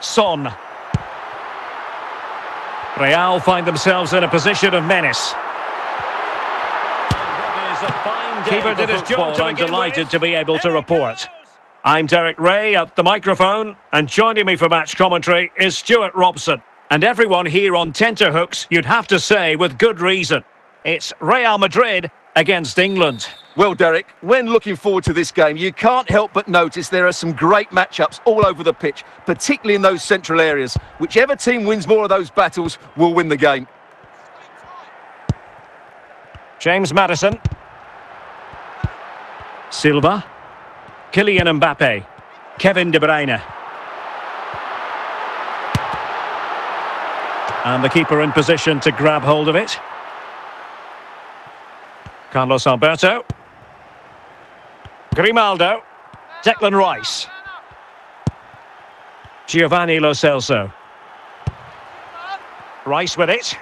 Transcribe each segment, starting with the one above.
Son. Real find themselves in a position of menace. Keeper did his job to I'm delighted with. to be able to report. I'm Derek Ray at the microphone, and joining me for match commentary is Stuart Robson. And everyone here on tenterhooks, you'd have to say with good reason. It's Real Madrid against England. Well, Derek, when looking forward to this game, you can't help but notice there are some great matchups all over the pitch, particularly in those central areas. Whichever team wins more of those battles will win the game. James Maddison. Silva. Kylian Mbappe. Kevin De Bruyne. And the keeper in position to grab hold of it. Carlos Alberto. Grimaldo. Declan Rice. Giovanni Lo Celso. Rice with it.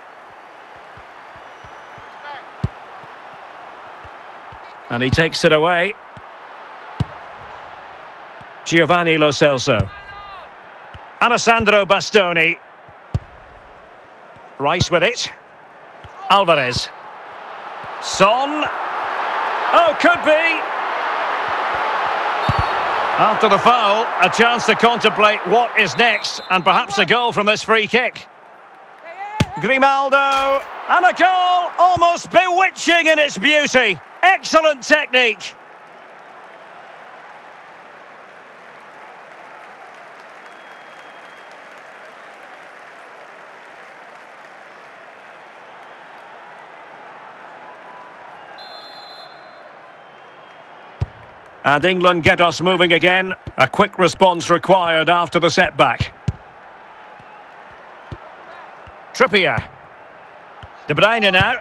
And he takes it away. Giovanni Lo Celso. Alessandro Bastoni. Rice with it. Alvarez. Son. Oh, could be. After the foul, a chance to contemplate what is next, and perhaps a goal from this free kick. Grimaldo, and a goal almost bewitching in its beauty. Excellent technique. And England get us moving again. A quick response required after the setback. Trippier. De Bruyne now.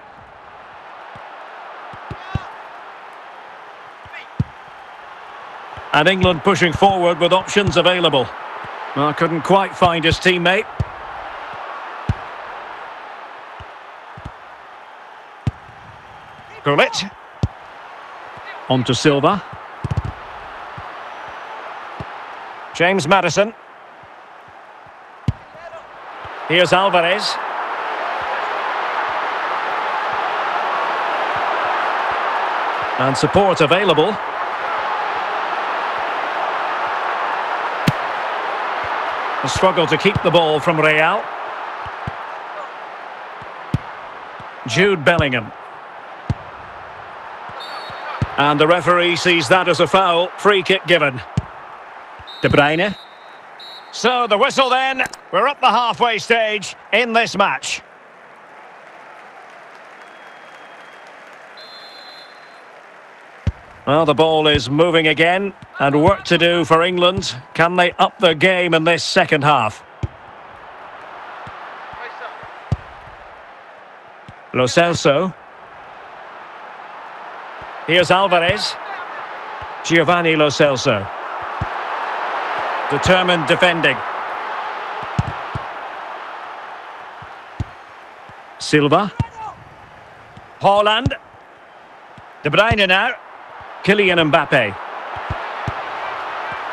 And England pushing forward with options available. Well, couldn't quite find his teammate. Gullit. On to Silva. James Maddison. Here's Alvarez. And support available. A struggle to keep the ball from Real. Jude Bellingham. And the referee sees that as a foul. Free kick given. De Bruyne. So the whistle then. We're up the halfway stage in this match. Well, the ball is moving again, and work to do for England. Can they up their game in this second half? Lo Celso. Here's Alvarez. Giovanni Lo Celso. Determined defending. Silva. Haaland. De Bruyne now. Kylian Mbappe.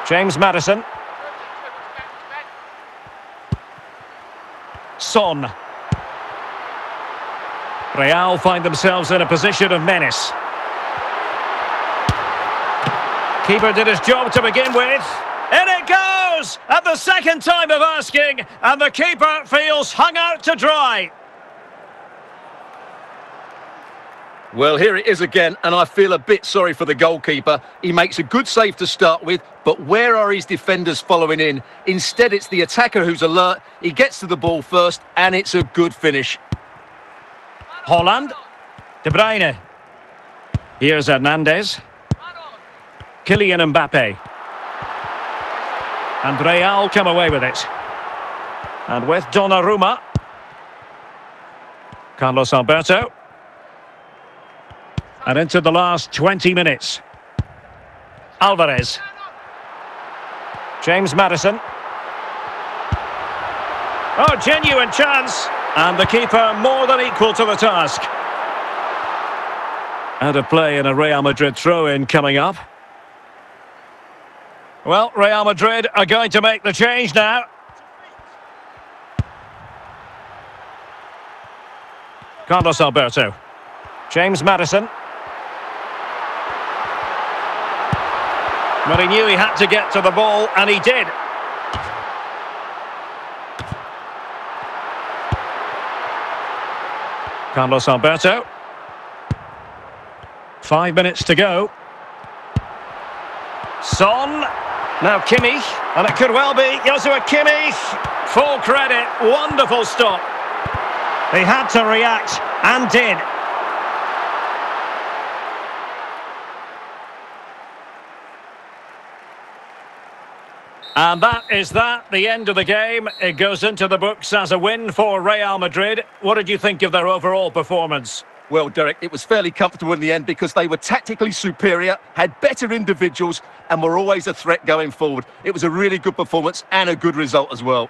James Maddison. Son. Real find themselves in a position of menace. Keeper did his job to begin with. In it goes! At the second time of asking, and the keeper feels hung out to dry. Well, here it is again, and I feel a bit sorry for the goalkeeper. He makes a good save to start with, but where are his defenders following in? Instead, it's the attacker who's alert. He gets to the ball first, and it's a good finish. Haaland. De Bruyne. Here's Hernandez. Kylian Mbappe. And Real come away with it. And with Donnarumma. Carlos Alberto. And into the last 20 minutes. Alvarez. James Maddison. Oh, genuine chance. And the keeper more than equal to the task. And a play in a Real Madrid throw-in coming up. Well, Real Madrid are going to make the change now. Carlos Alberto. James Maddison. But he knew he had to get to the ball, and he did. Carlos Alberto. Five minutes to go. Son now Kimmich. And it could well be Joshua Kimmich. Full credit. Wonderful stop. He had to react and did. And that is that, the end of the game. It goes into the books as a win for Real Madrid. What did you think of their overall performance? Well, Derek, it was fairly comfortable in the end because they were tactically superior, had better individuals, and were always a threat going forward. It was a really good performance and a good result as well.